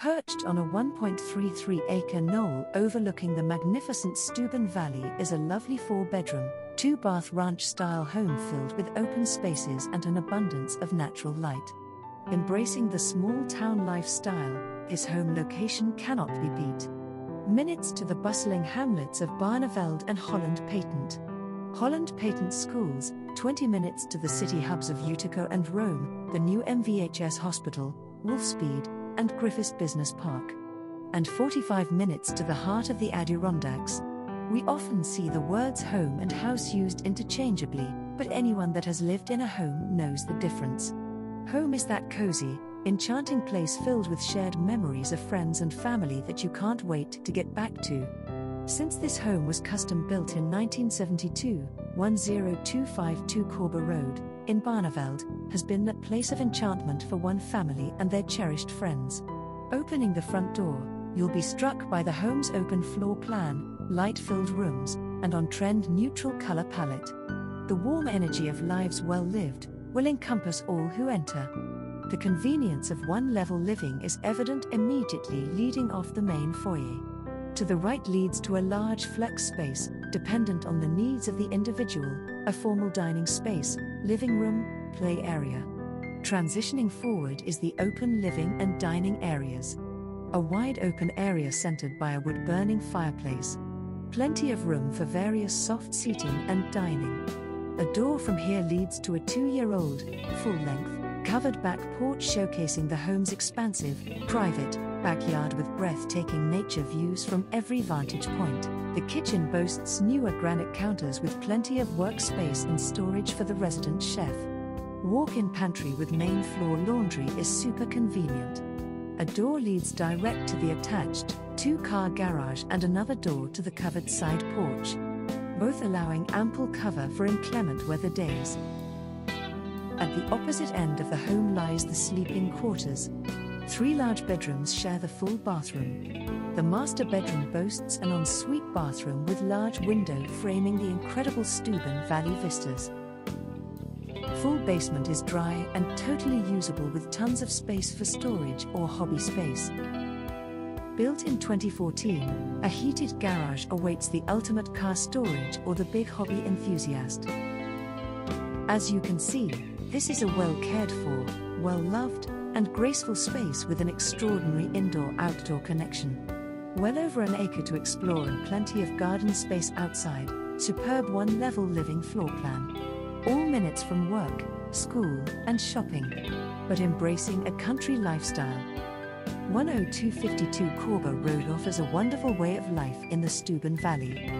Perched on a 1.33 acre knoll overlooking the magnificent Steuben Valley is a lovely four bedroom, two bath ranch style home filled with open spaces and an abundance of natural light. Embracing the small town lifestyle, his home location cannot be beat. Minutes to the bustling hamlets of Barneveld and Holland Patent. Holland Patent Schools, 20 minutes to the city hubs of Utica and Rome, the new MVHS Hospital, Wolfspeed, and Griffiss Business Park. And 45 minutes to the heart of the Adirondacks. We often see the words home and house used interchangeably, but anyone that has lived in a home knows the difference. Home is that cozy, enchanting place filled with shared memories of friends and family that you can't wait to get back to. Since this home was custom built in 1972, 10252 Korber Road, in Barneveld, has been that place of enchantment for one family and their cherished friends. Opening the front door, you'll be struck by the home's open floor plan, light filled rooms, and on trend neutral color palette. The warm energy of lives well lived will encompass all who enter. The convenience of one level living is evident immediately leading off the main foyer. To the right leads to a large flex space, dependent on the needs of the individual, a formal dining space, living room, play area. Transitioning forward is the open living and dining areas. A wide open area centered by a wood burning fireplace. Plenty of room for various soft seating and dining. A door from here leads to a two year old, full length, covered back porch showcasing the home's expansive, private, backyard with breathtaking nature views from every vantage point. The kitchen boasts newer granite counters with plenty of workspace and storage for the resident chef. Walk in pantry with main floor laundry is super convenient. A door leads direct to the attached two car garage and another door to the covered side porch, both allowing ample cover for inclement weather days. At the opposite end of the home lies the sleeping quarters. Three large bedrooms share the full bathroom. The master bedroom boasts an ensuite bathroom with large window framing the incredible Steuben Valley vistas. Full basement is dry and totally usable with tons of space for storage or hobby space. Built in 2014, a heated garage awaits the ultimate car storage or the big hobby enthusiast. As you can see, this is a well cared for, well loved, and graceful space with an extraordinary indoor outdoor connection. Well over an acre to explore and plenty of garden space outside, superb one level living floor plan. All minutes from work, school, and shopping, but embracing a country lifestyle. 10252 Korber Road offers a wonderful way of life in the Steuben Valley.